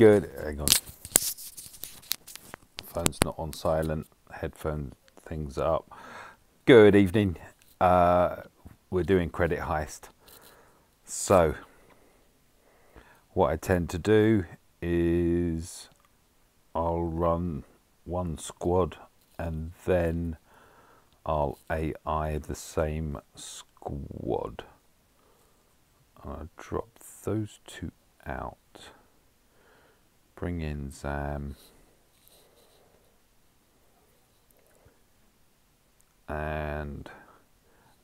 Good. Hang on. Phone's not on silent. Headphone things up. Good evening. Uh, we're doing credit heist. So, what I tend to do is I'll run one squad and then I'll AI the same squad. I'll drop those two out. Bring in Zam. And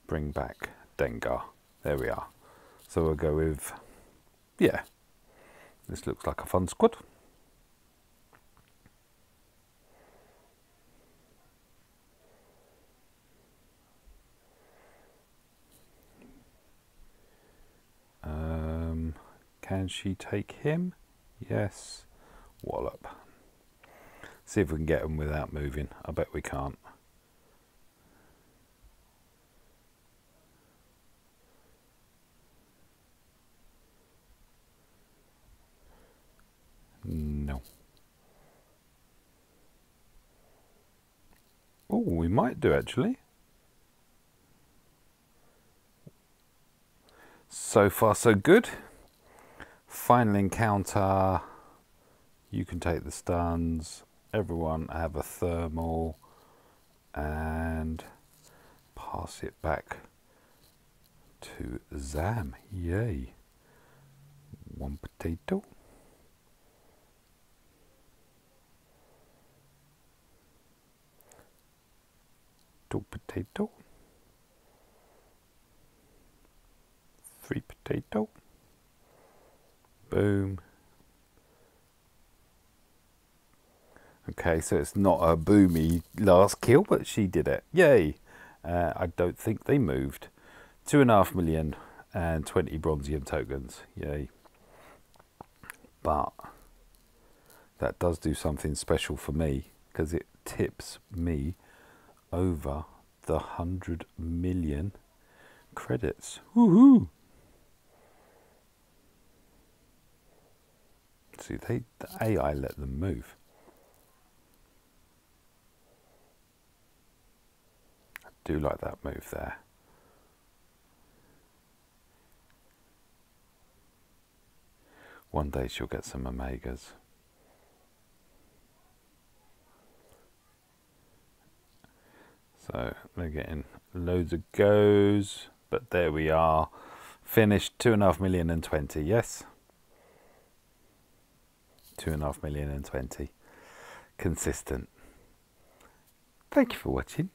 bring back Dengar. There we are. So we'll go with, yeah, this looks like a fun squad. Um, can she take him? Yes. Wallop. See if we can get them without moving. I bet we can't. No. Oh, we might do actually. So far, so good. Final encounter. You can take the stuns. Everyone have a thermal and pass it back to Zam. Yay. One potato. Two potato. Three potato. Boom. Okay, so it's not a boomy last kill, but she did it. Yay! Uh, I don't think they moved. Two and a half million and 20 bronzium tokens. Yay. But that does do something special for me because it tips me over the 100 million credits. Woohoo! See, they, the AI let them move. Do like that move there. One day she'll get some omegas. So they're getting loads of goes, but there we are. Finished two and a half million and twenty, yes? Two and a half million and twenty. Consistent. Thank you for watching.